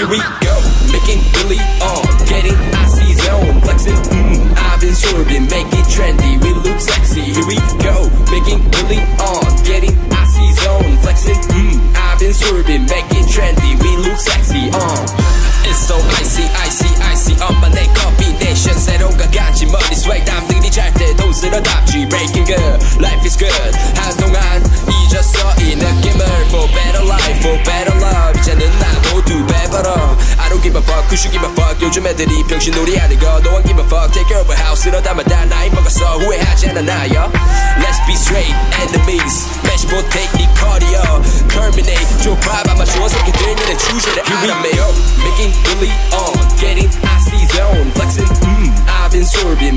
Here we go, making on, getting icy zone, flexing. Mm, I've been make it trendy, we look sexy. Here we go, 때도 쓸어담지 breaking good, life is good. 한동안 잊었어 이 느낌을 for better life, for better love. 이제는 나도 두배 벌어. I don't give a fuck, who should give a fuck? 요즘 애들이 병신놀이 하는 거 No one give a fuck, take care of a house 이러다만 다 나이 먹었어 후회하지 않아 나요 Let's be straight, enemies Match take 네 cardio Terminate, 좁아봐만 주워 새끼 들면은 주제를 알아매요 Making really on,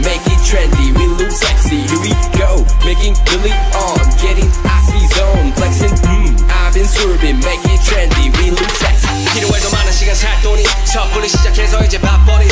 make it trendy We look sexy, here we go Making really on, getting icy zone Flexing, mm, I've been sorbing, make it trendy We look sexy 필요해 더 많은 시간 살 돈이 섣불리 시작해서 이제 바빠리